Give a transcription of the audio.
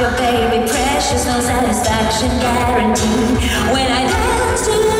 your baby precious, no satisfaction guaranteed. When I dance to